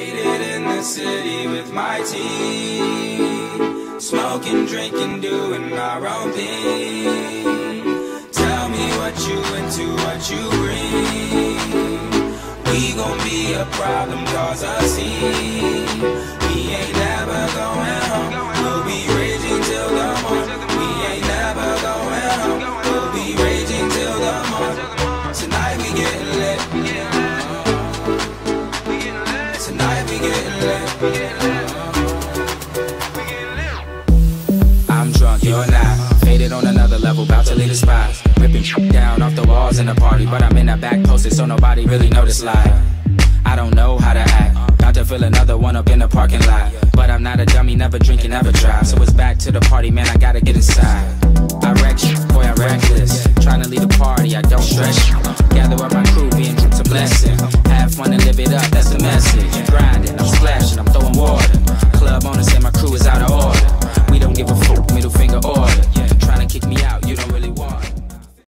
Faded in the city with my team. Smoking, drinking, doing our own thing. Tell me what you into, what you bring. We gon' be a problem, cause a scene. We ain't never going home. We'll be raging till the morning. We ain't never going home. We'll be raging till the morning. Tonight we getting lit. I'm drunk, you're not. Faded on another level, about to leave the spot. Ripping down off the walls in the party, but I'm in the back posted, so nobody really noticed live. I don't know how to act. Got to fill another one up in the parking lot. But I'm not a dummy, never drinking, never drive. So it's back to the party, man, I gotta get inside. I wrecked, boy, I reckless. Trying to leave the party, I don't stress. Gather up my crew, being a blessing. Have fun and live it up, that's the message.